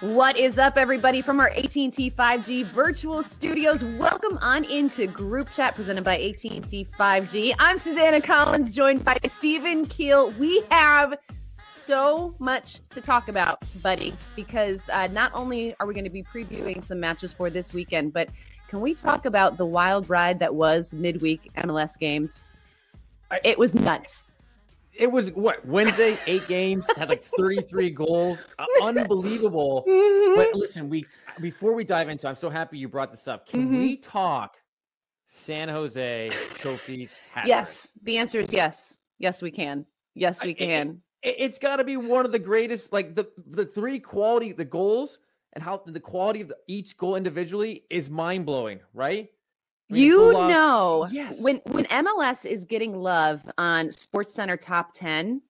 What is up, everybody, from our AT&T 5G virtual studios? Welcome on into Group Chat presented by AT&T 5G. I'm Susannah Collins, joined by Stephen Keel. We have so much to talk about, buddy, because uh, not only are we going to be previewing some matches for this weekend, but can we talk about the wild ride that was midweek MLS games? It was nuts it was what Wednesday, eight games, had like 33 goals. Uh, unbelievable. Mm-hmm. But listen, we before we dive into, I'm so happy you brought this up. Can Mhm. we talk San Jose Chofis? Yes, the answer is yes. Yes, we can. Yes, we it- can. It, has got to be one of the greatest. Like the the three quality, the goals and how the quality of the, each goal individually is mind blowing, right? You know, Yes. when when MLS is getting love on Sports Center top 10,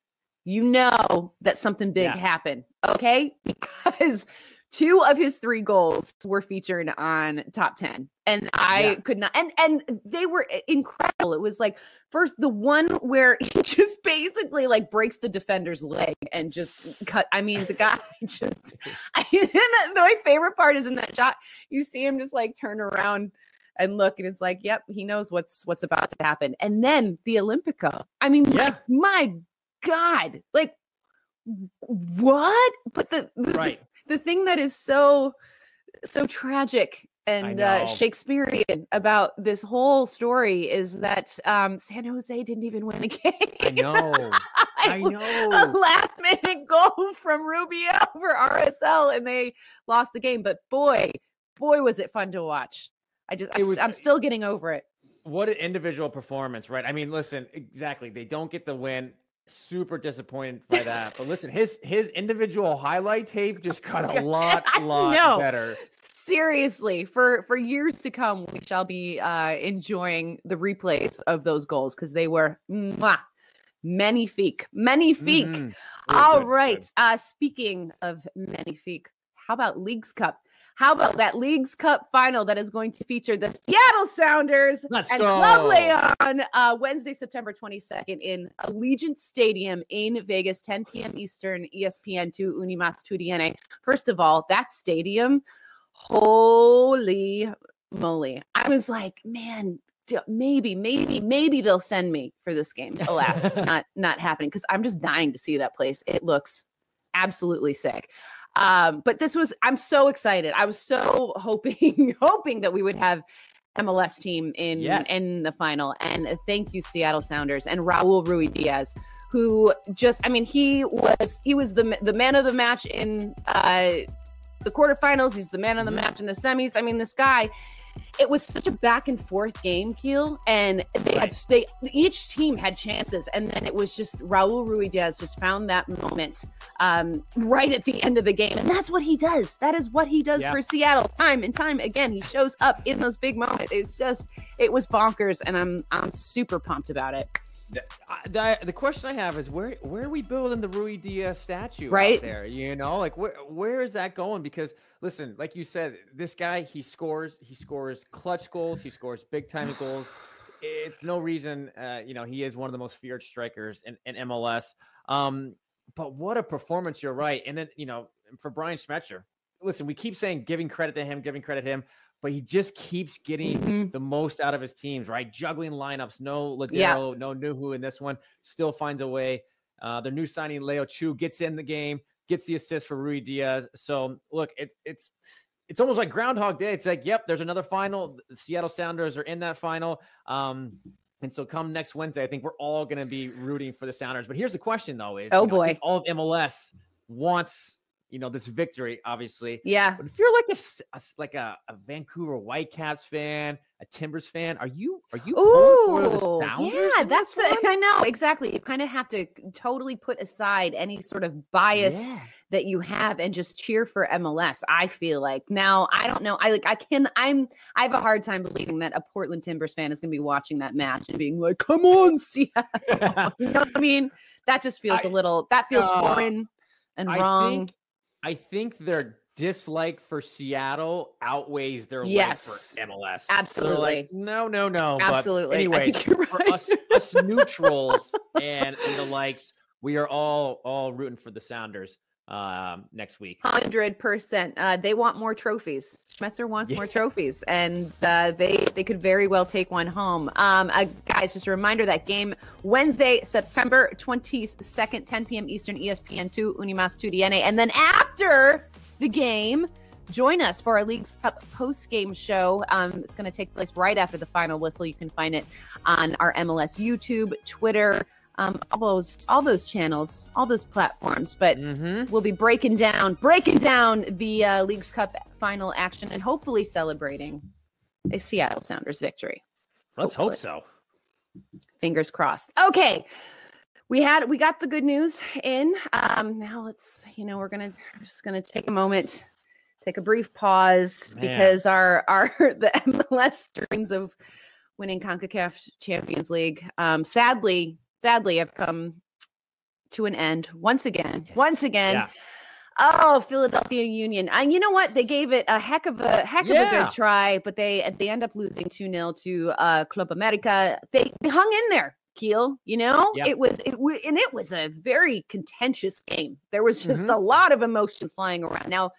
you know that something big Yeah. happened, okay? Because two of his three goals were featured on top 10 and I Yeah. could not and and they were incredible. It was like first the one where he just basically like breaks the defender's leg and just cut I mean the guy just I, my favorite part is in that shot you see him just like turn around and look and it's like yep he knows what's what's about to happen and then the olympico i mean my- Yeah. my, god like what but the the, right. the thing that is so so tragic and uh, shakespearean about this whole story is that um san jose didn't even win the game I know. I know. a last minute goal from Rubio for RSL and they lost the game. But boy, boy, was it fun to watch. I just—I'm was- I'm still getting over it. what an individual performance, right? I mean, listen, exactly. They don't get the win. Super disappointed by that. But listen, his his individual highlight tape just got a lot, lot know. better. Seriously, for for years to come, we shall be uh, enjoying the replays of those goals because they were mwah, magnifique, magnifique. Mhm. Real All good, right. good. Uh, speaking of many magnifique, how about Leagues Cup? How about that Leagues Cup final that is going to feature the Seattle Sounders Let's and go. Club Leon uh, Wednesday, September 22nd in Allegiant Stadium in Vegas, 10 p.m. Eastern, E ESPN2 Unimas TUDN. First of all, that stadium, holy moly. I was like, man, maybe, maybe, maybe they'll send me for this game. Alas, not not happening because I'm just dying to see that place. It looks absolutely sick. Um, but this was I'm so excited. I was so hoping hoping that we would have MLS team in Yes. in the final. And thank you, Seattle Sounders and Raul Ruidíaz, who just I mean he was he was the the man of the match in uh the quarterfinals. He's the man of the Mhm. match in the semis. I mean, this guy. It was such a back and forth game, Keel, and they had they each team had chances, and then it was just Raul Ruidíaz just found that moment um, right at the end of the game, and that's what he does. That is what he does Yeah. for Seattle, time and time again. He shows up in those big moments. It's just it was bonkers, and I'm I'm super pumped about it. The, the, the question I have is where where are we building the Ruidíaz statue Right. there? You know, like where where is that going? Because listen, like you said, this guy he scores, he scores clutch goals, he scores big time goals. It's no reason, uh, you know, he is one of the most feared strikers in, in MLS. Um, but what a performance! You're right, and then you know, for Brian Schmetzer, listen, we keep saying giving credit to him, giving credit to him, but he just keeps getting Mhm. the most out of his teams, right? Juggling lineups, no Yeah. Lodeiro, no Nouhou in this one, still finds a way. Uh, their new signing, Leo Chu, gets in the game, gets the assist for Ruidíaz. So look, it, it's it's almost like Groundhog Day. It's like, yep, there's another final. The Seattle Sounders are in that final. Um, and so come next Wednesday, I think we're all going to be rooting for the Sounders. But here's the question, though: is Oh, you know, boy. all of MLS wants you know this victory, obviously. Yeah. But if you're like a like a, a Vancouver Whitecaps fan, a Timbers fan, are you are you pulling for the Ooh, yeah, that's one? I know exactly. You kind of have to totally put aside any sort of bias Yeah. that you have and just cheer for MLS. I feel like now I don't know. I like I can I'm I have a hard time believing that a Portland Timbers fan is going to be watching that match and being like, "Come on, Seattle." you know what I mean? That just feels a I- little that feels uh, foreign and I wrong. think I think their dislike for Seattle outweighs their Yes. like for MLS. Absolutely. like, no, no, no. Absolutely. Anyway, you're for us, us neutrals and, and the likes, we are all all rooting for the Sounders. Um, next week. Hundred percent. Uh, they want more trophies. Schmetzer wants yeah. more trophies, and uh, they they could very well take one home. Um, uh, guys, just a reminder that game Wednesday, September twenty second, ten p.m. Eastern, ESPN two, Unimas TUDN, and then after the game. Join us for our Leagues Cup post game show. Um, it's going to take place right after the final whistle. You can find it on our MLS YouTube, Twitter, um, all those all those channels, all those platforms. But mm-hmm. we'll be breaking down breaking down the uh, Leagues Cup final action and hopefully celebrating a Seattle Sounders victory. Let's hopefully. hope so. Fingers crossed. Okay. We had we got the good news in. Um, now let's you know we're gonna we're just gonna take a moment, take a brief pause Man. because our our the MLS dreams of winning CONCACAF Champions League um, sadly sadly have come to an end once again. Yes. Once again. Yeah. Oh, Philadelphia Union. And you know what? They gave it a heck of a heck yeah. of a good try, but they they end up losing 2-0 to uh Club America. They, they hung in there. Keel, you know, yep. it was it and it was a very contentious game. There was just mm-hmm. a lot of emotions flying around. Now,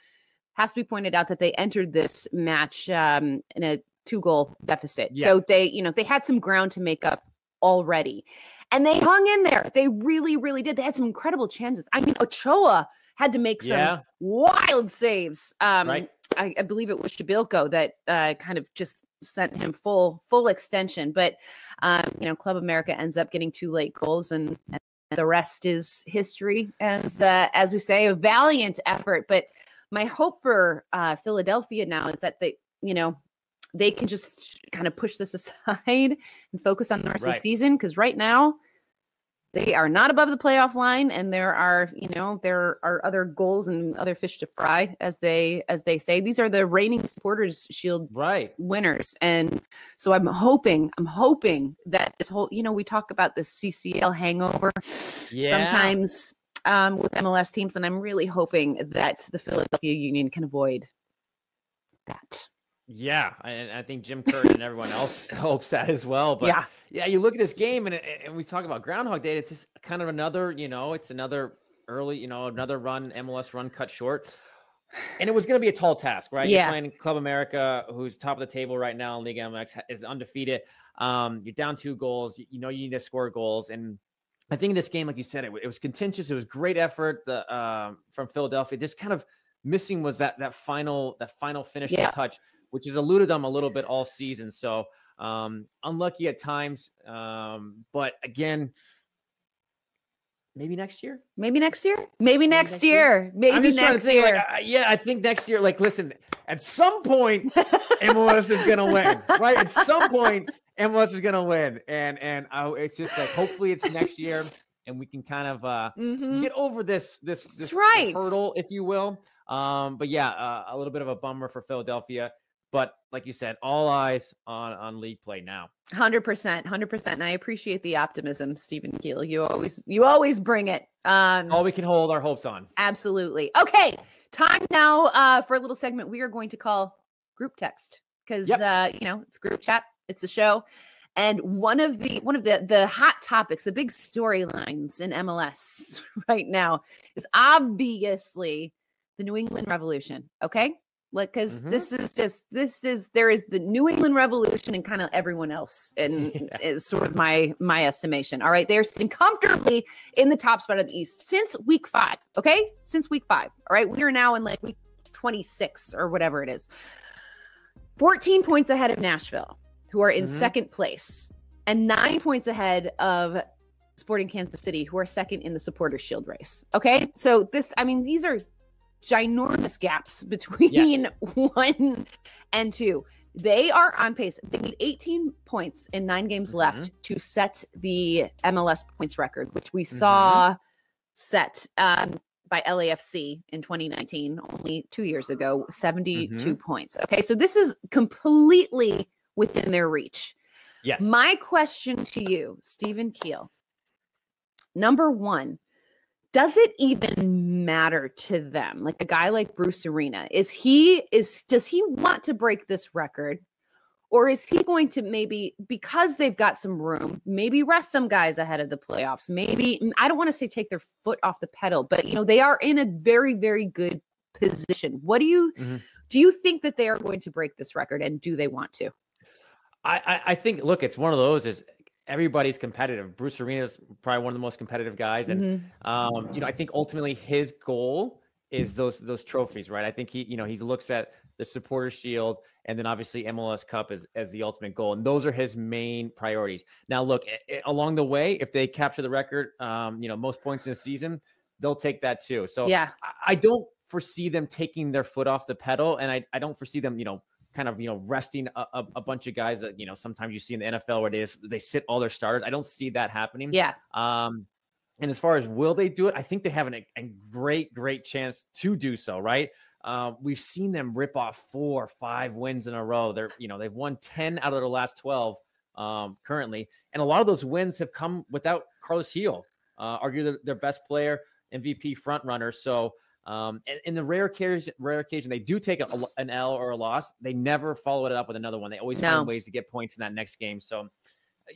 has to be pointed out that they entered this match um, in a two goal deficit, yeah. so they you know they had some ground to make up already. And they hung in there. They really, really did. They had some incredible chances. I mean, Ochoa had to make some yeah. wild saves. Um, right. I, I, believe it was Przybylko that uh, kind of just sent him full full extension. But um, you know, Club America ends up getting two late goals, and, and the rest is history. As uh, as we say, a valiant effort. But my hope for uh, Philadelphia now is that they, you know, they can just kind of push this aside and focus on the rest right. of the season because right now they are not above the playoff line and there are you know there are other goals and other fish to fry as they as they say these are the reigning supporters shield right winners and so i'm hoping i'm hoping that this whole you know we talk about the ccl hangover yeah. sometimes um, with mls teams and i'm really hoping that the philadelphia union can avoid that yeah, and I think Jim Curtin and everyone else hopes that as well. But yeah, yeah, you look at this game and and we talk about Groundhog Day. It's just kind of another, you know, it's another early, you know, another run MLS run cut short. And it was going to be a tall task, right? Yeah. You're playing Club America, who's top of the table right now in League MX, is undefeated. Um, you're down two goals. You, know you need to score goals, and I think in this game, like you said, it, it was contentious. It was great effort the, uh, from Philadelphia. Just kind of missing was that that final that final finish yeah. touch which has eluded them a little bit all season. So um, unlucky at times. Um, but again, maybe next year. Maybe next year. Maybe next, next year. year. Maybe I'm just next trying to think, year. Like, uh, yeah, I think next year. Like, listen, at some point, MLS is going to win, right? At some point, MLS is going to win, and and uh, it's just like hopefully it's next year, and we can kind of uh, mm-hmm. get over this this, this right. hurdle, if you will. Um, but yeah, uh, a little bit of a bummer for Philadelphia. But like you said, all eyes on on league play now. Hundred percent, hundred percent. And I appreciate the optimism, Stephen Keel. You always you always bring it. Um, all we can hold our hopes on. Absolutely. Okay, time now uh, for a little segment we are going to call group text because yep. uh, you know it's group chat. It's a show. And one of the one of the the hot topics, the big storylines in MLS right now is obviously the New England Revolution. Okay, like because mm-hmm. this is just this is there is the new england revolution and kind of everyone else and yeah. is sort of my my estimation all right they're sitting comfortably in the top spot of the east since week five okay since week five all right we are now in like week 26 or whatever it is 14 points ahead of nashville who are in mm-hmm. second place and nine points ahead of sporting kansas city who are second in the supporter shield race okay so this i mean these are ginormous gaps between yes. one and two. They are on pace. They need 18 points in nine games mm-hmm. left to set the MLS points record, which we mm-hmm. saw set um, by LAFC in 2019, only two years ago, 72 mm-hmm. points. Okay, so this is completely within their reach. Yes. My question to you, Stephen Keel. Number one, does it even matter to them? Like a guy like Bruce Arena, is he is does he want to break this record? Or is he going to maybe, because they've got some room, maybe rest some guys ahead of the playoffs? Maybe, I don't want to say take their foot off the pedal, but, you know, they are in a very, very good position. What do you, mm-hmm. do you think that they are going to break this record and do they want to? I, I think, look, it's one of those is everybody's competitive. Bruce Arena is probably one of the most competitive guys. And, mm-hmm. um, you know, I think ultimately his goal is those those trophies, right? I think he, you know, he looks at the supporter shield and then obviously MLS Cup as, as the ultimate goal. And those are his main priorities. Now, look, it, along the way, if they capture the record, um, you know, most points in a season, they'll take that too. So yeah, I, I don't foresee them taking their foot off the pedal. And I, I don't foresee them, you know, kind of, you know, resting a, a, a bunch of guys that, you know, sometimes you see in the NFL where they, they sit all their starters. I don't see that happening. Yeah. Um, and as far as will they do it, I think they have an, a great, great chance to do so. Right. Uh, we've seen them rip off four, five wins in a row. They're, you know, they've won 10 out of their last 12 um, currently. And a lot of those wins have come without Carlos Gil, uh, arguably their best player, MVP front runner. So, um, and in the rare occasion, rare occasion they do take a, an L or a loss, they never follow it up with another one. They always no. find ways to get points in that next game. So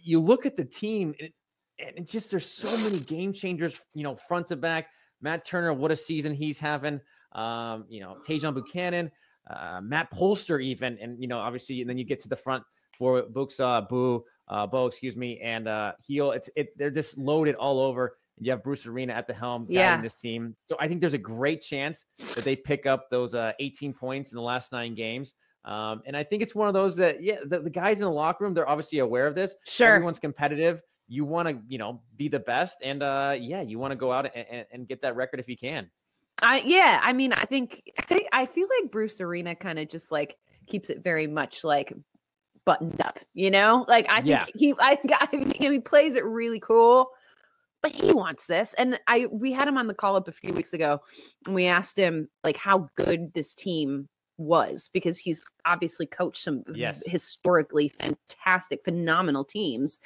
you look at the team, and it just there's so many game changers, you know, front to back. Matt Turner, what a season he's having. Um, you know, Tajon Buchanan, uh, Matt Polster, even, and you know, obviously, and then you get to the front for Books, uh, Boo, uh, Bo, excuse me, and uh, Heel. It's it. They're just loaded all over. You have Bruce Arena at the helm yeah. guiding this team. So I think there's a great chance that they pick up those uh, 18 points in the last nine games. Um, and I think it's one of those that, yeah, the, the, guys in the locker room, they're obviously aware of this. Sure. Everyone's competitive you want to, you know, be the best. And uh, yeah, you want to go out and, and get that record if you can. I yeah, I mean, I think I feel like Bruce Arena kind of just like keeps it very much like buttoned up, you know? Like I think yeah. he I, I think he plays it really cool, but he wants this. And I we had him on the call up a few weeks ago and we asked him like how good this team was because he's obviously coached some yes. historically fantastic, phenomenal teams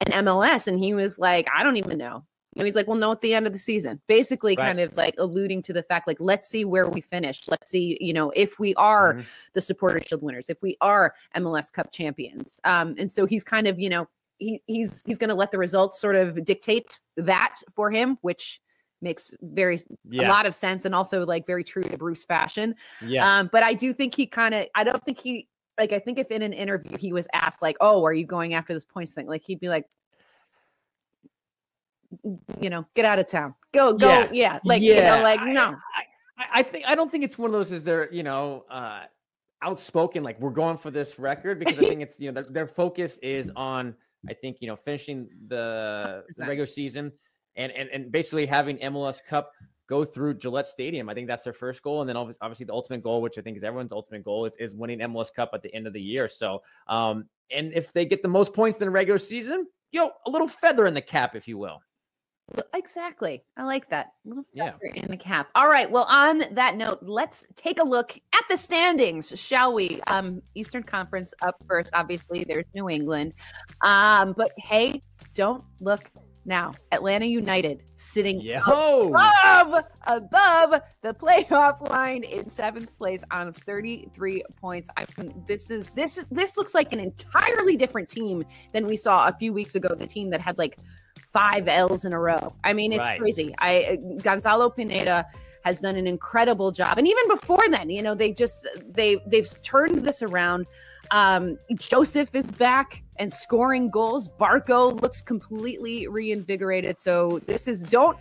and MLS. And he was like, I don't even know. Know, he's like, well, no, at the end of the season, basically right. kind of like alluding to the fact, like, let's see where we finish. Let's see, you know, if we are mm-hmm. the supporter shield winners, if we are MLS Cup champions. Um, and so he's kind of, you know, he, he's he's going to let the results sort of dictate that for him, which makes very yeah. a lot of sense and also like very true to Bruce fashion. Yeah. Um, but I do think he kind of I don't think he like I think if in an interview he was asked like, "Oh, are you going after this points thing?" Like he'd be like, you know, get out of town. Go, go, yeah, yeah. like yeah. you know, like no. I, I, think I don't think it's one of those. Is there, you know, uh outspoken like we're going for this record because I think it's you know their, their focus is on I think you know finishing the, the regular season and and and basically having MLS Cup go through Gillette Stadium. I think that's their first goal, and then obviously the ultimate goal, which I think is everyone's ultimate goal, is, is winning MLS Cup at the end of the year. So, um, and if they get the most points in the regular season, yo, a little feather in the cap, if you will. Exactly. I like that. A little feather yeah. in the cap. All right. Well, on that note, let's take a look at the standings, shall we? Um, Eastern Conference up first. Obviously, there's New England. Um, but hey, don't look now, Atlanta United sitting above, above the playoff line in seventh place on 33 points. I mean, this is this is this looks like an entirely different team than we saw a few weeks ago. The team that had like five L's in a row. I mean, it's right. crazy. I uh, Gonzalo Pineda has done an incredible job, and even before then, you know, they just they they've turned this around. Um, Josef is back and scoring goals. Barco looks completely reinvigorated. So this is don't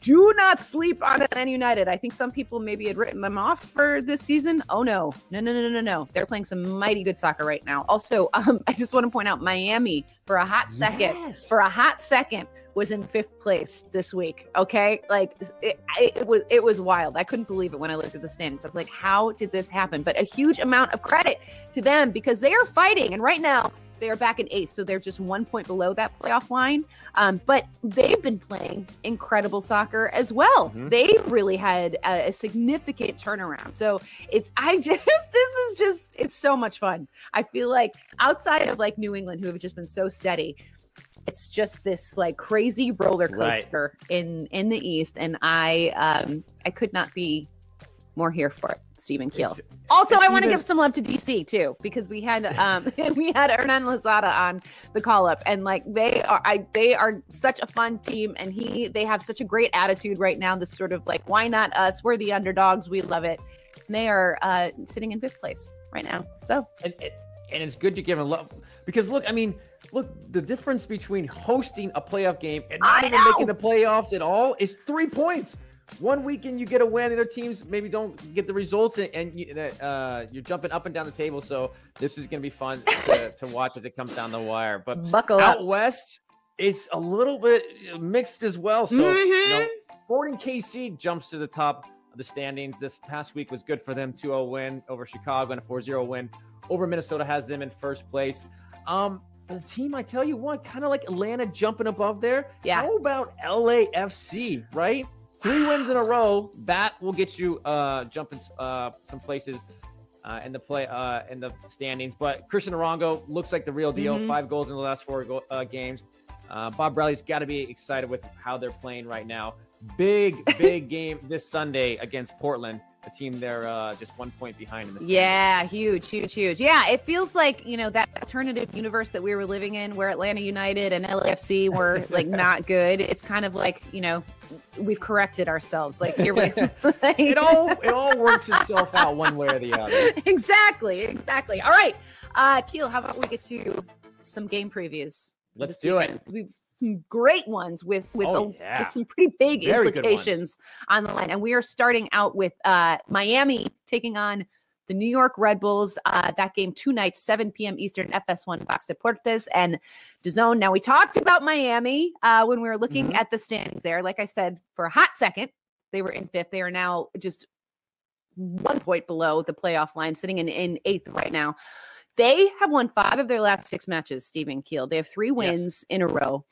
do not sleep on Atlanta United. I think some people maybe had written them off for this season. Oh no, no, no, no, no, no. They're playing some mighty good soccer right now. Also, um, I just want to point out Miami for a hot second, yes. for a hot second was in fifth place this week. Okay, like it, it, was it was wild. I couldn't believe it when I looked at the standings. I was like, how did this happen? But a huge amount of credit to them because they are fighting, and right now they are back in eighth, so they're just one point below that playoff line. Um, but they've been playing incredible soccer as well. Mm-hmm. They've really had a, a, significant turnaround. So it's I just this is just it's so much fun. I feel like outside of like New England, who have just been so steady, it's just this like crazy roller coaster right. in in the East, and I um I could not be more here for it. Stephen Keel. It's, also, it's I want to give some love to DC too because we had um we had Hernan Losada on the call up, and like they are I they are such a fun team, and he they have such a great attitude right now. This sort of like why not us? We're the underdogs. We love it. And they are uh, sitting in fifth place right now. So and, and it's good to give them love because look, I mean, look, the difference between hosting a playoff game and not even making the playoffs at all is three points one weekend you get a win, the other teams maybe don't get the results, and, and you, uh, you're jumping up and down the table. So this is going to be fun to, to, watch as it comes down the wire. But Buckle out up. west, it's a little bit mixed as well. So mm-hmm. you know, Sporting KC jumps to the top of the standings. This past week was good for them. 2-0 win over Chicago and a 4-0 win over Minnesota has them in first place. Um, the team, I tell you what, kind of like Atlanta jumping above there. Yeah. How about LAFC, right? Three wins in a row. That will get you uh, jumping uh, some places uh, in the play uh, in the standings. But Cristian Arango looks like the real deal. Mm-hmm. Five goals in the last four go- uh, games. Uh, Bob Bradley's got to be excited with how they're playing right now. Big, big game this Sunday against Portland a team they're uh, just one point behind in this. Yeah, huge, huge, huge. Yeah, it feels like you know that alternative universe that we were living in, where Atlanta United and LAFC were like not good. It's kind of like you know we've corrected ourselves. Like here, we, like, it all it all works itself out one way or the other. Exactly, exactly. All right, uh, Keel, how about we get to some game previews? Let's do weekend? it. We've some great ones with with, oh, a, yeah. with some pretty big Very implications on the line. And we are starting out with uh, Miami taking on the New York Red Bulls. Uh, that game two nights, 7 p.m. Eastern, FS1 Fox Deportes and DAZN. Now we talked about Miami uh, when we were looking mm-hmm. at the standings there. Like I said, for a hot second, they were in fifth. They are now just one point below the playoff line, sitting in, in eighth right now. They have won five of their last six matches, Stephen Keel. They have three wins yes. in a row.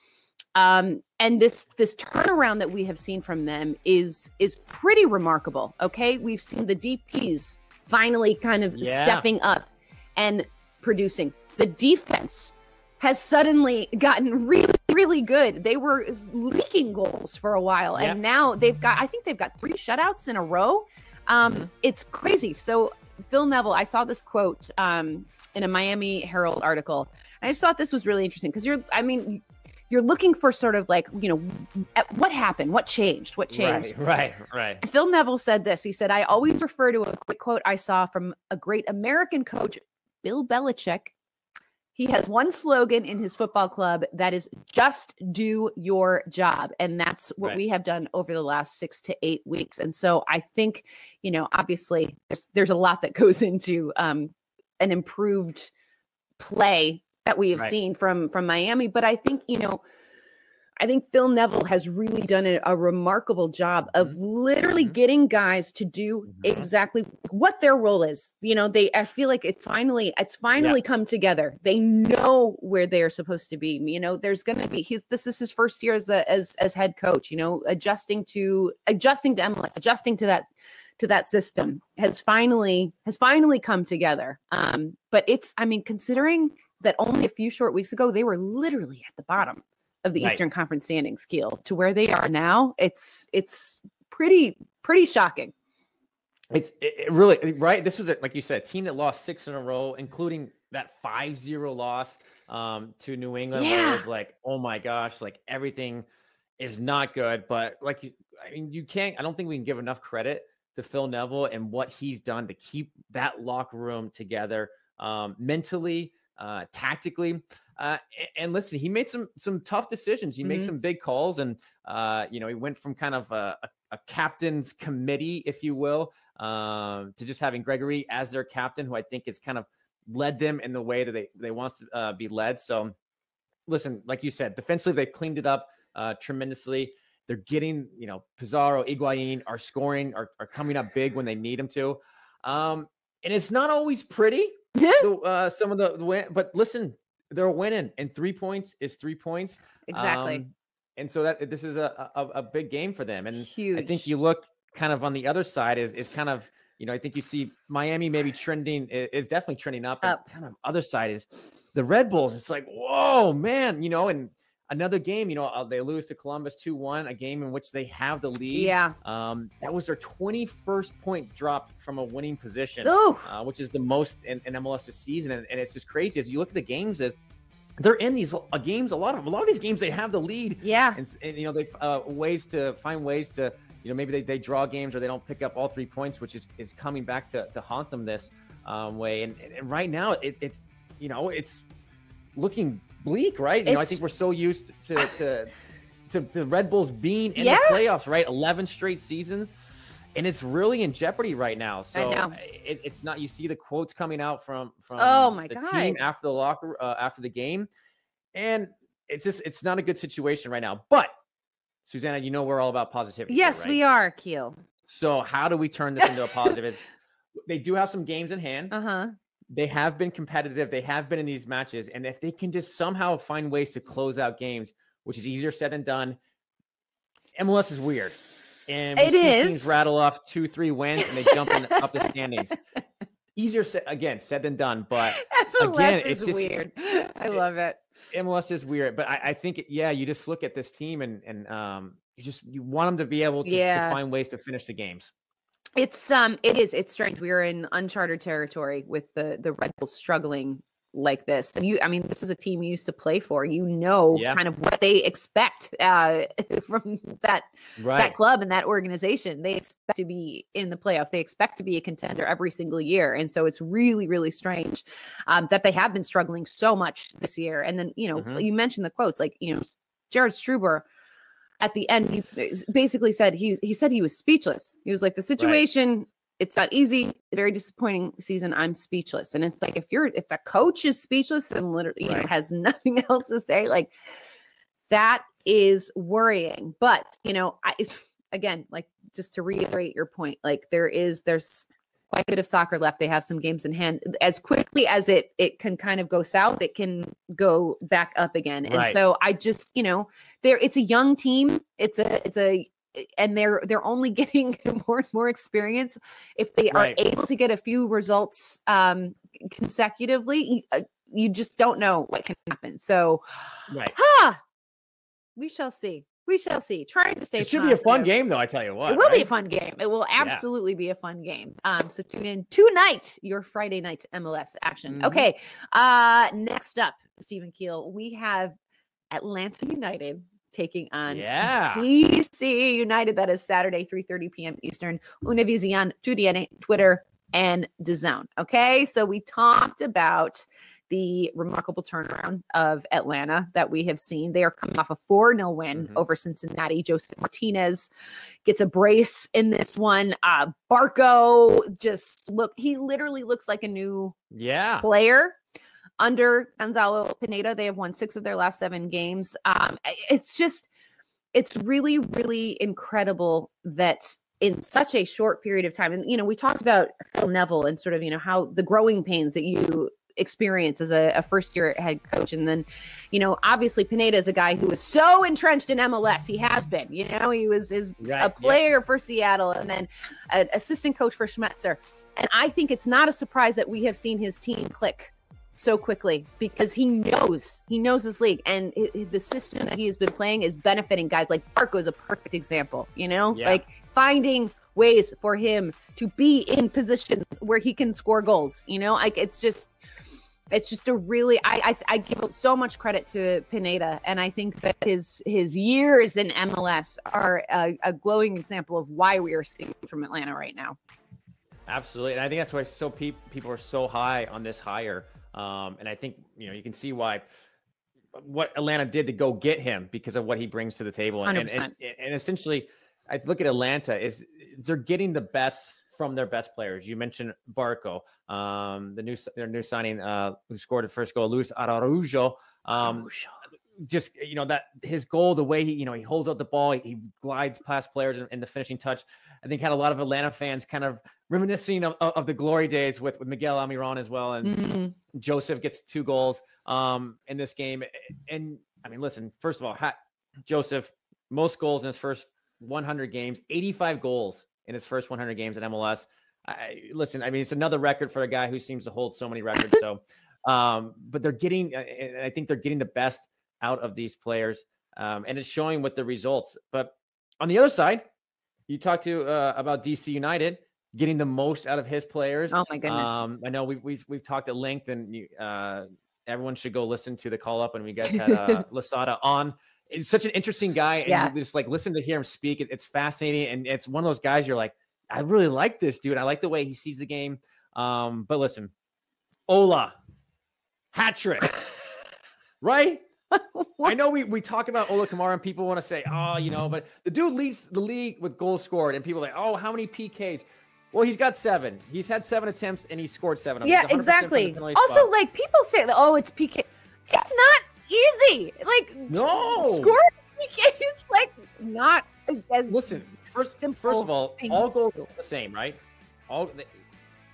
Um, and this this turnaround that we have seen from them is is pretty remarkable. Okay, we've seen the DPS finally kind of yeah. stepping up and producing. The defense has suddenly gotten really really good. They were leaking goals for a while, and now they've got I think they've got three shutouts in a row. Um, mm-hmm. It's crazy. So Phil Neville, I saw this quote um, in a Miami Herald article. I just thought this was really interesting because you're, I mean, you're looking for sort of like, you know, what happened? What changed? What changed? Right, right, right. Phil Neville said this. He said, I always refer to a quick quote I saw from a great American coach, Bill Belichick. He has one slogan in his football club that is just do your job. And that's what right. we have done over the last six to eight weeks. And so I think, you know, obviously there's, there's a lot that goes into um, an improved play that we have right. seen from from Miami. But I think you know, I think Phil Neville has really done a, a remarkable job of mm-hmm. literally mm-hmm. getting guys to do mm-hmm. exactly what their role is. You know, they I feel like it's finally it's finally yeah. come together. They know where they're supposed to be. You know, there's going to be he's this is his first year as a, as as head coach. You know, adjusting to adjusting to MLS, adjusting to that to that system has finally has finally come together. Um, but it's I mean, considering that only a few short weeks ago they were literally at the bottom of the right. Eastern Conference standings, Keel, to where they are now. It's it's pretty pretty shocking. It's it really right. This was a, like you said, a team that lost six in a row, including that 5-0 loss um, to New England. Yeah. Was like, oh my gosh, like everything is not good. But like you, I mean, you can't. I don't think we can give enough credit to Phil Neville and what he's done to keep that locker room together um, mentally, uh, tactically. Uh, and, listen, he made some some tough decisions. He mm-hmm. made some big calls, and uh, you know he went from kind of a, a, a captain's committee, if you will, um, to just having Gregore as their captain, who I think has kind of led them in the way that they they want to uh, be led. So, listen, like you said, defensively they cleaned it up uh, tremendously. They're getting, you know, Pizarro, Higuain are scoring, are, are coming up big when they need them to. Um, and it's not always pretty. so, uh, some of the, the win, but listen, they're winning, and three points is three points. Exactly. Um, and so that this is a, a, a big game for them. And Huge. I think you look kind of on the other side is is kind of you know I think you see Miami maybe trending is definitely trending up. Up. Kind of other side is the Red Bulls. It's like whoa man, you know, and another game, you know, uh, they lose to Columbus 2 1, a game in which they have the lead. Yeah. Um, that was their 21st point drop from a winning position, Oh, uh, which is the most in, in MLS this season. And, and it's just crazy as you look at the games, as they're in these uh, games, a lot of a lot of these games, they have the lead. yeah. And, and you know, they uh, ways to find ways to, you know, maybe they, they draw games or they don't pick up all three points, which is, is coming back to, to haunt them this um, way. And, and right now, it, it's, you know, it's looking bleak, right? You know, I think we're so used to to to the Red Bulls being in Yeah. the playoffs, right? Eleven straight seasons, and it's really in jeopardy right now. So. It, it's not. You see the quotes coming out from from Oh my the God. team after the locker uh, after the game, and it's just it's not a good situation right now. But Susannah, you know we're all about positivity. Yes, right? we are, Keel. So how do we turn this into a positive? Is they do have some games in hand Uh huh. They have been competitive. They have been in these matches, and if they can just somehow find ways to close out games, which is easier said than done, MLS is weird. And we It see is. teams rattle off two, three wins, and they jump in, up the standings. Easier said again said than done, but MLS Again, it's just- weird. I love it. MLS is weird. But I, I think, it- yeah, you just look at this team and and um, you just you want them to be able to, to find ways to finish the games. It's um, it is. It's strange. We are in uncharted territory with the the Red Bulls struggling like this. And you, I mean, this is a team you used to play for. You know, Yeah. kind of what they expect uh, from that Right. that club and that organization. They expect to be in the playoffs. They expect to be a contender every single year. And so it's really, really strange um, that they have been struggling so much this year. And then, you know, Mhm. you mentioned the quotes, like, you know, Gerhard Struber at the end, he basically said he he said he was speechless. He was like, the situation, it's not easy, very disappointing season. I'm speechless. And it's like if you're if the coach is speechless and literally you know, has nothing else to say, like that is worrying. But you know, I again, like just to reiterate your point, like there is there's quite a bit of soccer left. They have some games in hand. As quickly as it it can kind of go south, it can go back up again. And Right. so I just, you know, there it's a young team. It's a it's a and they're they're only getting more and more experience if they Right. are able to get a few results um consecutively you, uh, you just don't know what can happen so Right. ha we shall see we shall see trying to stay It should be a fun game, though. I tell you what. It will be a fun game. It will absolutely be a fun game. Um, so tune in tonight, your Friday night MLS action. Mhm. Okay. Uh, next up, Stephen Keel, we have Atlanta United taking on Yeah. DC United. That is Saturday, 3:30 p.m. Eastern. Univision, TUDN, Twitter, and DAZN. Okay, so we talked about the remarkable turnaround of Atlanta that we have seen. They are coming off a 4 0 win Mhm. over Cincinnati. Josef Martinez gets a brace in this one. Uh, Barco just look, he literally looks like a new Yeah. player under Gonzalo Pineda. They have won six of their last seven games. Um, it's just, it's really, really incredible that in such a short period of time, and you know, we talked about Phil Neville and sort of, you know, how the growing pains that you experience as a, a first year head coach. And then, you know, obviously Pineda is a guy who is so entrenched in MLS. He has been, you know, he was is Right. a player for Seattle and then an assistant coach for Schmetzer. And I think it's not a surprise that we have seen his team click so quickly because he knows he knows this league and the system that he has been playing is benefiting guys like Barco is a perfect example. You know, Yeah. like finding ways for him to be in positions where he can score goals. You know, like it's just it's just a really I, I I give so much credit to Pineda, and I think that his his years in MLS are a, a glowing example of why we are seeing from Atlanta right now. Absolutely, and I think that's why so pe- people are so high on this hire. Um, and I think you know you can see why what Atlanta did to go get him because of what he brings to the table. And and, and, and essentially, I look at Atlanta is they're getting the best from their best players. You mentioned Barco, um, the new their new signing uh, who scored the first goal, Luis Araujo. Um, just you know that his goal, the way he you know he holds out the ball, he, he glides past players in, in the finishing touch. I think had a lot of Atlanta fans kind of reminiscing of, of, the glory days with, with Miguel Almiron as well, and Mhm. Josef gets two goals um, in this game. And I mean, listen, first of all, Josef most goals in his first 100 games, 85 goals in his first 100 games in MLS. I, listen, I mean, it's another record for a guy who seems to hold so many records. So, um, but they're getting, uh, and I think they're getting the best out of these players, um, and it's showing with the results. But on the other side, you talked to uh, about DC United getting the most out of his players. Oh my goodness! Um, I know we've we've we've talked at length, and you, uh, everyone should go listen to the call up when we guys had uh, Losada on. It's such an interesting guy, and Yeah. you just like listen to hear him speak. It, it's fascinating, and it's one of those guys you're like, I really like this dude. I like the way he sees the game. Um, but listen, Ola, hat trick, right? I know we, we talk about Ola Kamara and people want to say, oh, you know, but the dude leads the league with goals scored, and people like, oh, how many PKs? Well, he's got seven. He's had seven attempts and he scored seven. yeah, He's 100% from the exactly. Also, spot. like people say, "Oh, it's PK." It's not easy. Like no. score PK is like not Listen, first, first of all, thing all goals the same, right? All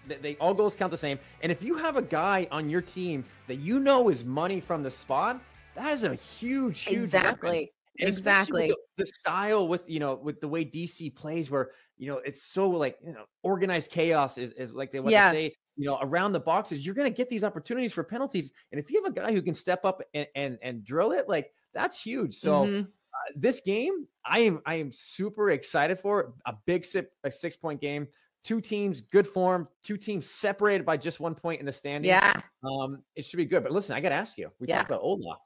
they, they, all goals count the same. And if you have a guy on your team that you know is money from the spot, that is a huge, huge exactly. Exactly. The, the style with you know with the way DC plays, where you know it's so like you know organized chaos is, is like they want Yeah. to say. You know, around the boxes, you're going to get these opportunities for penalties, and if you have a guy who can step up and and, and drill it, like that's huge. So Mhm. uh, this game, I am I am super excited for a big sip, a six point game. Two teams, good form. Two teams separated by just one point in the standings. yeah. Um, it should be good. But listen, I got to ask you. We Yeah. talked about Ola.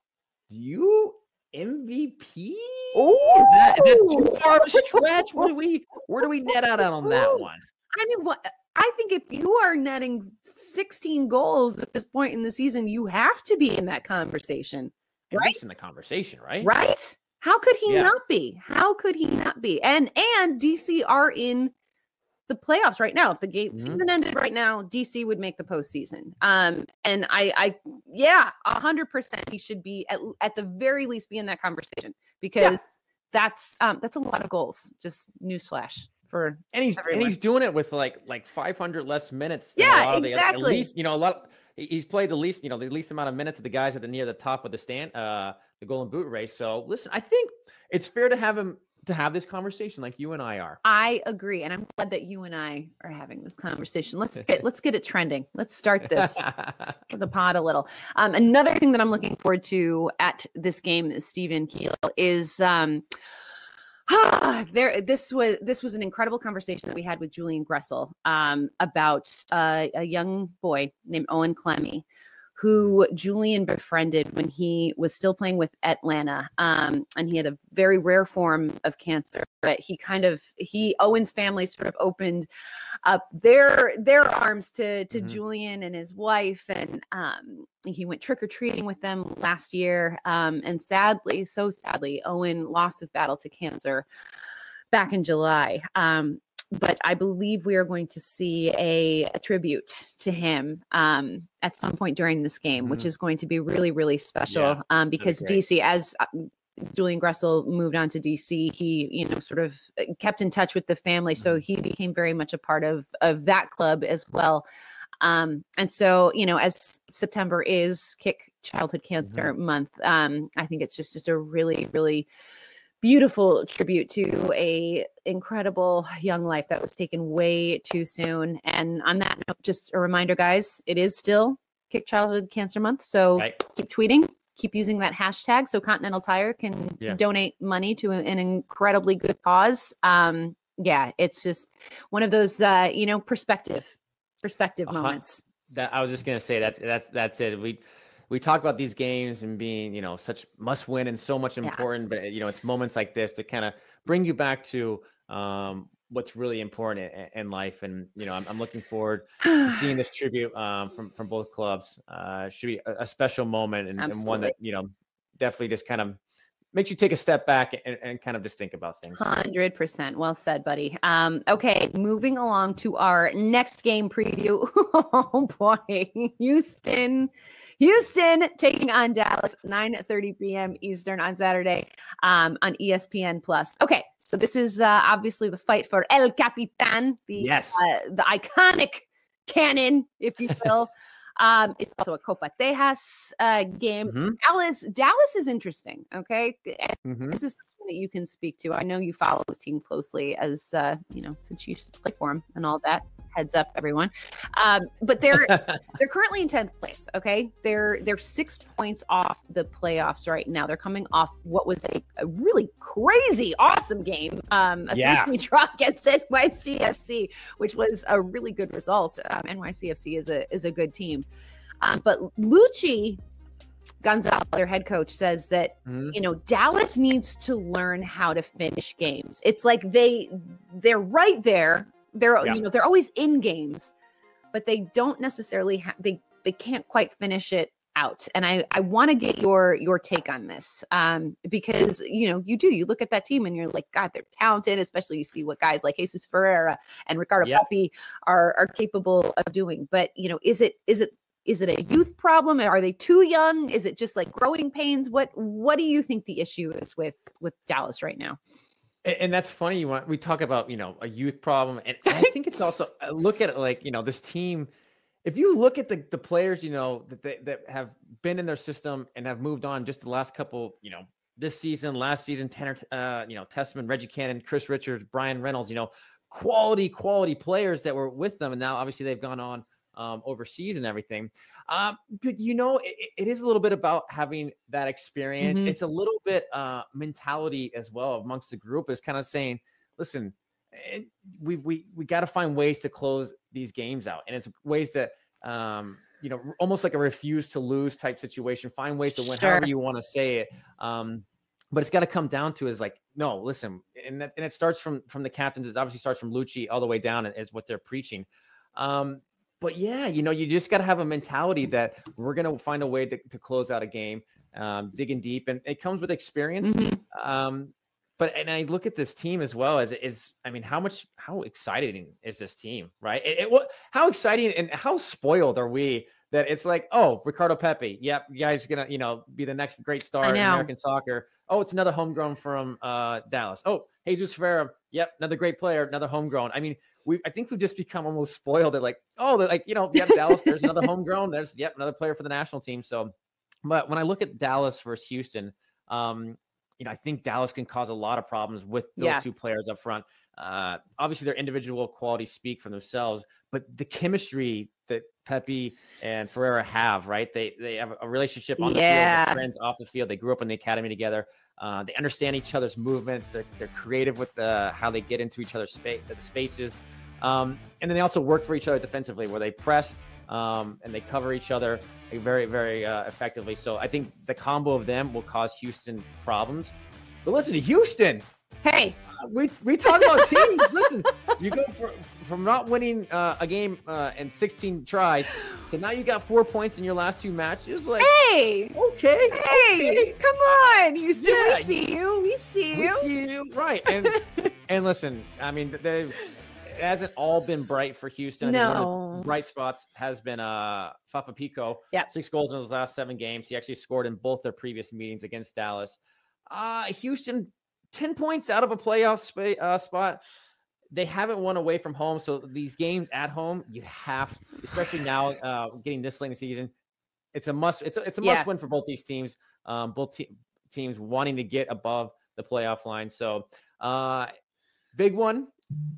Do you MVP? Ooh. Is that, is that too far of a stretch? Where do we where do we net out on that one? I mean, what? I think if you are netting 16 goals at this point in the season, you have to be in that conversation, At Right? least in the conversation, right? right? How could he Yeah. not be? How could he not be? And and DC are in the playoffs right now. If the game Mhm. season ended right now, DC would make the postseason. Um, and I, I, yeah, a hundred percent, he should be at at the very least be in that conversation because that's um that's a lot of goals. Just newsflash for And he's and he's doing it with like like 500 less minutes. Yeah, of the exactly. at least you know a lot. he- He's played the least, you know, the least amount of minutes of the guys at the near the top of the stand, uh, the golden boot race. So listen, I think it's fair to have him to have this conversation like you and I are. I agree, and I'm glad that you and I are having this conversation. Let's get let's get it trending. Let's start this for the pod a little. Um, another thing that I'm looking forward to at this game, is Stephen Keel, is um, there. This was this was an incredible conversation that we had with Julian Gressel um, about uh, a young boy named Owen Clemmy. Who Julian befriended when he was still playing with Atlanta, um, and he had a very rare form of cancer. But he kind of he Owen's family sort of opened up their their arms to to Mhm. Julian and his wife, and um, he went trick or treating with them last year. Um, and sadly, so sadly, Owen lost his battle to cancer back in July. Um, but I believe we are going to see a, a tribute to him um, at some point during this game, which Mhm. is going to be really, really special Yeah, um, because. DC, as uh, Julian Gressel moved on to DC, he, you know, sort of uh, kept in touch with the family. So Mhm. he became very much a part of of that club as well. Um, and so, you know, as September is Kick Childhood Cancer Month, um, I think it's just just a really, really beautiful tribute to a incredible young life that was taken way too soon. And on that note, just a reminder, guys, it is still Kick Childhood Cancer Month. So Right. keep tweeting, keep using that hashtag so Continental Tire can Yeah. donate money to an, incredibly good cause. Um, yeah, it's just one of those uh, you know, perspective, perspective Uh-huh. moments. That I was just gonna say that's that's that's it. We we talk about these games and being you know such must win and so much Yeah. important, but you know it's moments like this to kind of bring you back to um, what's really important in, in life. And you know I'm, I'm looking forward to seeing this tribute um, from from both clubs. Uh, should be a, a special moment and, and one that you know definitely just kind of makes you take a step back and, and kind of just think about things. Hundred percent. Well said, buddy. Um, okay, moving along to our next game preview. oh boy, Houston, Houston taking on Dallas, 9 30 p.m. Eastern on Saturday um, on ESPN Plus. Okay, so this is uh, obviously the fight for El Capitan, the Yes. uh, the iconic cannon, if you will. Um, it's also a Copa Tejas uh, game. Mhm, Dallas, Dallas is interesting. Okay, mhm. this is that you can speak to. I know you follow this team closely, as uh, you know, since you used to play for him and all that. Heads up, everyone. Um, but they're they're currently in tenth place. Okay, they're they're six points off the playoffs right now. They're coming off what was a, a really crazy, awesome game. Um, a Yeah. three-point draw against NYCFC, which was a really good result. Um, NYCFC is a is a good team, um, but Luchi Gonzalez, their head coach, says that Mhm. you know Dallas needs to learn how to finish games. It's like they they're right there. They're Yeah. you know they're always in games, but they don't necessarily have they they can't quite finish it out. And I I want to get your your take on this um because you know you do you look at that team and you're like God they're talented, especially you see what guys like Jesus Ferreira and Ricardo Yeah. Pepi are are capable of doing. But you know is it is it is it a youth problem are they too young is it just like growing pains what what do you think the issue is with with dallas right now And that's funny. You want we talk about you know a youth problem, and I think it's also uh, look at it like you know this team. If you look at the the players, you know that they, that have been in their system and have moved on just the last couple, you know, this season, last season, Tanner, uh, you know, Tessmann, Reggie Cannon, Chris Richards, Bryan Reynolds, you know, quality quality players that were with them, and now obviously they've gone on um, overseas and everything. Um, but you know, it, it is a little bit about having that experience. Mhm. It's a little bit uh, mentality as well amongst the group is kind of saying, listen, eh, we we we got to find ways to close these games out, and it's ways that um, you know, almost like a refuse to lose type situation. Find ways to win, however you want to say it. Um, but it's got to come down to is like, no, listen, and that, and it starts from from the captains. It obviously starts from Luchi all the way down, is what they're preaching. Um, but yeah, you know, you just got to have a mentality that we're gonna find a way to, to close out a game, um, digging deep, and it comes with experience. Mm-hmm. Um, but and I look at this team as well as is. I mean, how much how exciting is this team, right? It, it, what how exciting and how spoiled are we that it's like, oh, Ricardo Pepi, yep, you guys gonna you know be the next great star in. American soccer. Oh, it's another homegrown from uh, Dallas. Oh, Jesus Ferreira, yep, another great player, another homegrown. I mean, we I think we've just become almost spoiled at like, oh, they're like you know, yep, Dallas, there's another homegrown. There's yep, another player for the national team. So, but when I look at Dallas versus Houston, um, you know, I think Dallas can cause a lot of problems with those Yeah. two players up front. Uh, obviously, their individual qualities speak for themselves, but the chemistry that Pepi and Ferreira have, right? They they have a relationship on the field, Yeah. they're friends off the field. They grew up in the academy together. Uh, they understand each other's movements. They're, they're creative with the, how they get into each other's space, the spaces. Um, and then they also work for each other defensively, where they press um, and they cover each other very, very uh, effectively. So I think the combo of them will cause Houston problems. But listen to Houston. hey Uh, We we talk about teams. listen, you go for, from not winning uh, a game uh, in 16 tries to now you got four points in your last two matches. Like hey okay, hey come on you see Yeah. we see you we see we you see you right. And and listen, I mean, they've it hasn't all been bright for Houston. I one of the no bright spots has been uh Fafa Picault. Yeah. Six goals in his last seven games. He actually scored in both their previous meetings against Dallas. Uh Houston, 10 points out of a playoff spa- uh, spot. They haven't won away from home. So these games at home, you have, especially now, uh, getting this late in the season, it's a must. It's a, it's a Yeah. must win for both these teams. Um, both te- teams wanting to get above the playoff line. So, uh, big one,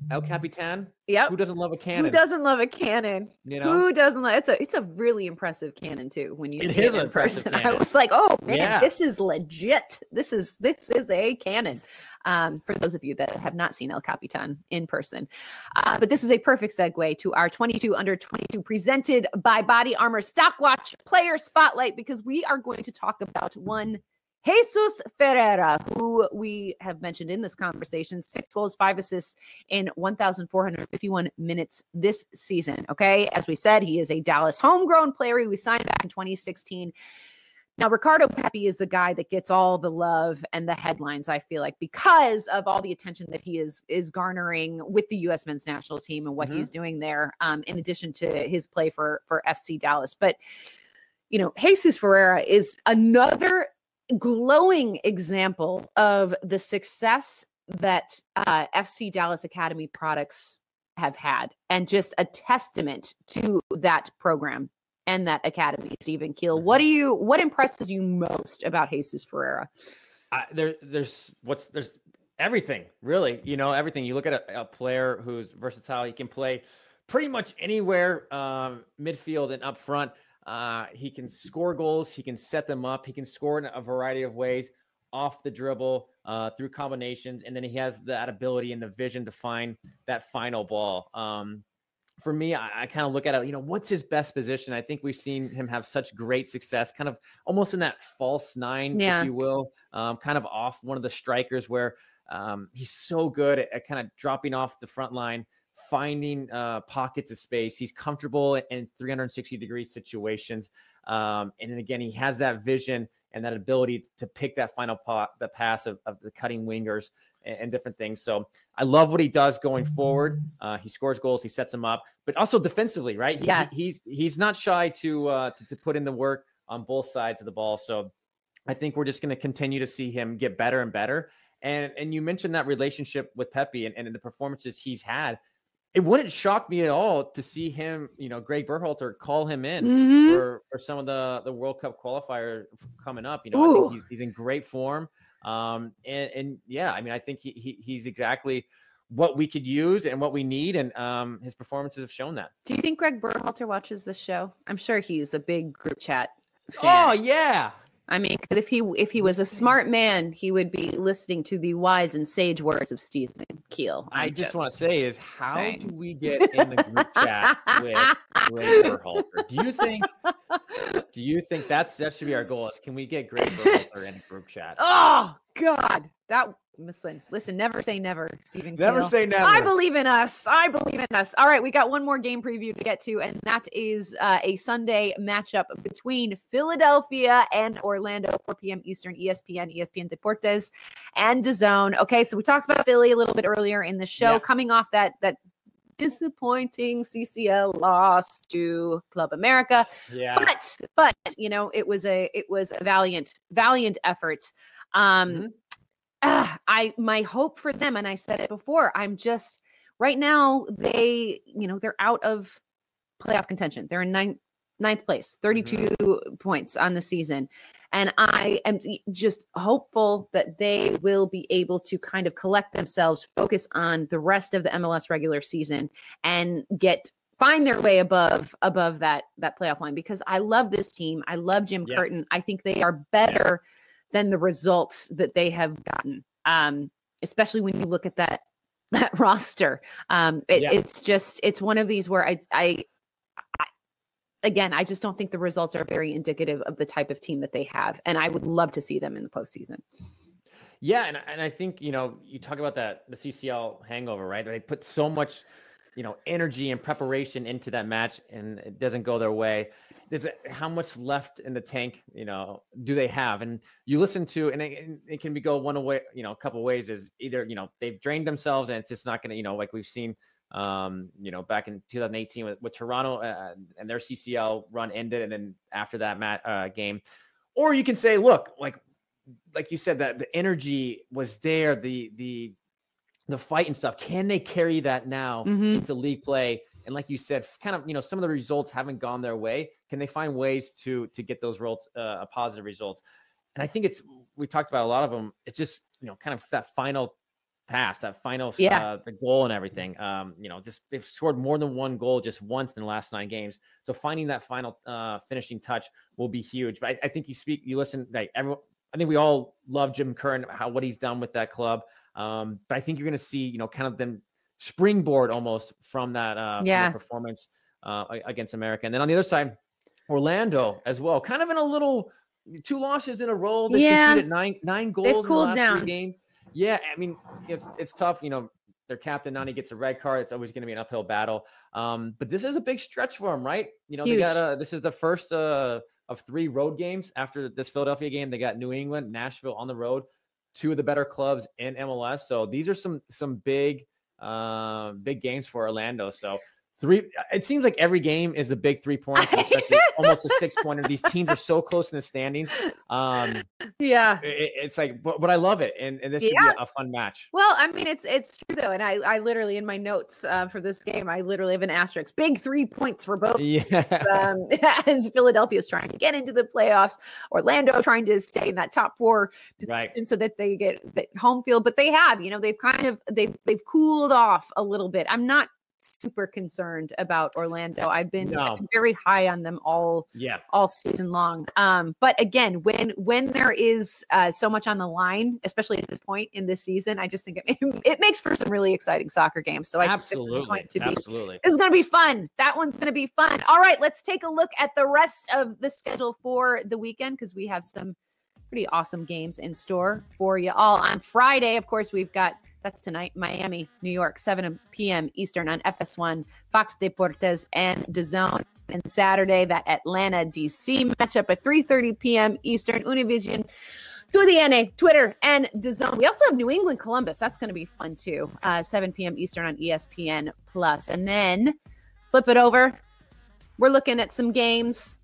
El Capitan. yep Who doesn't love a cannon? who doesn't love a cannon You know, Who doesn't love it's a it's a really impressive cannon too when you It see is it in impressive person. I was like, oh man, Yeah. this is legit. This is this is a cannon. Um, for those of you that have not seen El Capitan in person. Uh, but this is a perfect segue to our 22 under 22 presented by Body Armor Stockwatch Player Spotlight because we are going to talk about one Jesus Ferreira, who we have mentioned in this conversation, six goals, five assists in 1,451 minutes this season. Okay. As we said, he is a Dallas homegrown player. He was signed back in 2016. Now, Ricardo Pepi is the guy that gets all the love and the headlines, I feel like, because of all the attention that he is is garnering with the U.S. men's national team and what Mhm. he's doing there, um, in addition to his play for for FC Dallas. But you know, Jesus Ferreira is another glowing example of the success that uh, FC Dallas Academy products have had, and just a testament to that program and that academy. Stephen Keel, what do you what impresses you most about Jesus Ferreira? I, there, there's what's there's everything really. You know, everything. You look at a, a player who's versatile. He can play pretty much anywhere um, midfield and up front. Uh, he can score goals. He can set them up. He can score in a variety of ways off the dribble uh, through combinations, and then he has that ability and the vision to find that final ball. Um, for me, I, I kind of look at it, you know, what's his best position? I think we've seen him have such great success, kind of almost in that false nine, yeah. if you will, um, kind of off one of the strikers where um, he's so good at, at kind of dropping off the front line, finding uh, pockets of space. He's comfortable in 360 degree situations. Um, and then again, he has that vision and that ability to pick that final pot, the pass of, of the cutting wingers and, and, different things. So I love what he does going forward. Uh, he scores goals, he sets them up, but also defensively, right? He, yeah, he's he's not shy to, uh, to to put in the work on both sides of the ball. So I think we're just going to continue to see him get better and better. And and you mentioned that relationship with Pepi and, and the performances he's had it wouldn't shock me at all to see him, you know, Greg Berhalter call him in mm-hmm. for, for some of the, the World Cup qualifier coming up. You know, I think he's, he's in great form. Um, and, and yeah, I mean, I think he, he he's exactly what we could use and what we need. And um, his performances have shown that. Do you think Greg Berhalter watches this show? I'm sure he's a big group chat. Fan. Oh yeah, I mean, if he if he was a smart man, he would be listening to the wise and sage words of Stephen Keel. I'm i just, just want to say is how saying. do we get in the group chat with Greg Berhalter? Do you think do you think that's that should be our goal? Is can we get Greg Berhalter in a group chat? Oh God, that listen, listen, never say never, Stephen. Never say never. I believe in us. I believe in us. All right, we got one more game preview to get to, and that is uh, a Sunday matchup between Philadelphia and Orlando, 4 p.m. Eastern, ESPN, ESPN Deportes, and DAZN. Okay, so we talked about Philly a little bit earlier in the show, yeah. coming off that that disappointing CCL loss to Club America. Yeah. But but you know, it was a it was a valiant valiant effort. Um mm-hmm uh, I my hope for them, and I said it before, I'm just right now they, you know, they're out of playoff contention. They're in ninth ninth place, 32 mm-hmm. points on the season. And I am just hopeful that they will be able to kind of collect themselves, focus on the rest of the MLS regular season and get find their way above above that that playoff line because I love this team. I love Jim yeah. Curtin. I think they are better yeah than the results that they have gotten. Um, especially when you look at that that roster. Um, it, yeah. It's just it's one of these where I, I I again I just don't think the results are very indicative of the type of team that they have, and I would love to see them in the postseason. Yeah, and and I think you know you talk about that the CCL hangover, right? They put so much you know energy and preparation into that match, and it doesn't go their way there's a, how much left in the tank, you know, do they have? And you listen to, and it, it can be go one way, you know, a couple ways is either, you know, they've drained themselves and it's just not going to, you know, like we've seen, um, you know, back in 2018 with, with Toronto uh, and their CCL run ended. And then after that mat, uh, game, or you can say, look, like, like you said, that the energy was there, the, the, the fight and stuff. Can they carry that now mm-hmm. into league play? And like you said, kind of you know some of the results haven't gone their way. Can they find ways to to get those results, uh, positive results? And I think it's we talked about a lot of them. It's just you know kind of that final pass, that final yeah. Uh, the goal and everything. Um, you know, just they've scored more than one goal just once in the last nine games. So finding that final uh, finishing touch will be huge. But I, I think you speak, you listen, like everyone. I think we all love Jim Curtin, how what he's done with that club. Um, but I think you're going to see, you know, kind of them springboard almost from that uh, yeah. performance uh, against America. And then on the other side, Orlando as well, kind of in a little two losses in a row. They yeah. conceded nine nine goals They've cooled the last down. games. Yeah, I mean it's it's tough. You know, their captain Nani gets a red card. It's always going to be an uphill battle. Um, but this is a big stretch for them, right? You know, Huge. they got a, this is the first uh, of three road games after this Philadelphia game. They got New England, Nashville on the road, two of the better clubs in MLS. So these are some some big uh, big games for Orlando. So three it seems like every game is a big three points almost a six pointer. These teams are so close in the standings um yeah. it, it's like but, but i love it and, and this yeah. should be a, a, fun match. Well i mean it's it's true though and i i literally in my notes uh, for this game i literally have an asterisk big three points for both yeah. um as philadelphia is trying to get into the playoffs orlando trying to stay in that top four right. and so that they get the home field but they have you know they've kind of they've they've cooled off a little bit. I'm not super concerned about Orlando. I've been No. very high on them all Yeah. all season long. Um, but again, when when there is uh, so much on the line, especially at this point in this season, I just think it, it makes for some really exciting soccer games. So I think this is Absolutely. going to be Absolutely. this is going to be fun. That one's going to be fun. All right, let's take a look at the rest of the schedule for the weekend because we have some pretty awesome games in store for you all. On Friday, of course, we've got that's tonight, Miami, New York, 7 p.m. Eastern on FS1, Fox Deportes, and DAZN. And Saturday, that Atlanta DC matchup at 3:30 p.m. Eastern, Univision. TUDN, Twitter, and DAZN. We also have New England Columbus. That's going to be fun too. Uh, 7 p.m. Eastern on ESPN Plus. And then flip it over. We're looking at some games.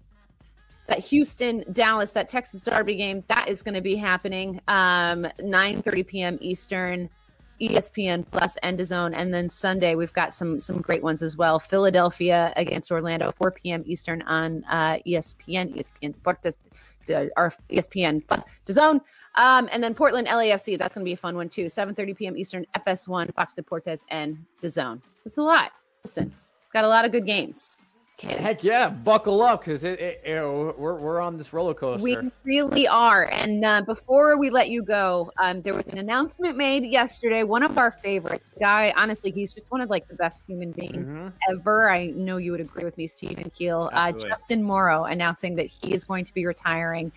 That Houston, Dallas, that Texas Derby game, that is going to be happening. Um, 9:30 p.m. Eastern, ESPN Plus and Zone. And then Sunday, we've got some some great ones as well. Philadelphia against Orlando, 4 p.m. Eastern on uh, ESPN, ESPN Deportes, uh, or ESPN Plus DAZN. Um, and then Portland LAFC, that's going to be a fun one too. 7:30 p.m. Eastern, FS1, Fox Deportes, and DAZN. It's a lot. Listen, got a lot of good games. Kids. Heck yeah, buckle up because it, it, know, we're we're on this roller coaster. We really are. And uh, before we let you go, um, there was an announcement made yesterday. One of our favorites, guy. Honestly, he's just one of like the best human beings Mhm. ever. I know you would agree with me, Stephen Keel. Uh, Justin Morrow announcing that he is going to be retiring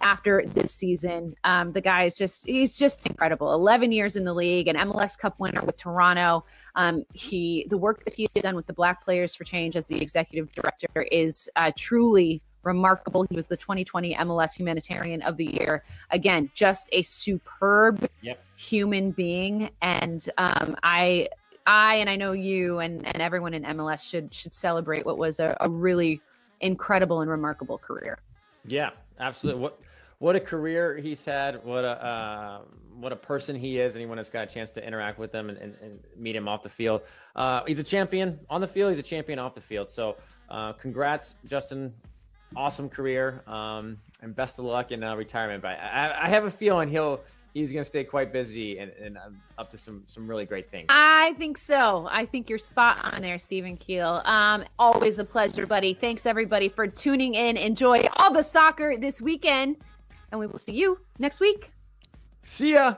after this season. Um, the guy is just he's just incredible. 11 years in the league, an MLS Cup winner with Toronto. Um, he the work that he has done with the Black Players for Change as the executive director is uh, truly remarkable. He was the 2020 MLS Humanitarian of the Year. Again, just a superb Yep. human being, and um, I. I and I know you and, and everyone in MLS should should celebrate what was a, a really incredible and remarkable career. Yeah, absolutely. What what a career he's had. What a uh, what a person he is. Anyone that's got a chance to interact with him and, and, and meet him off the field. Uh, he's a champion on the field. He's a champion off the field. So, uh, congrats, Justin. Awesome career. Um, and best of luck in uh, retirement. But I, I have a feeling he'll he's going to stay quite busy and, and um, up to some some really great things. I think so. I think you're spot on there, Stephen Keel. Um, always a pleasure, buddy. Thanks everybody for tuning in. Enjoy all the soccer this weekend, and we will see you next week. See ya.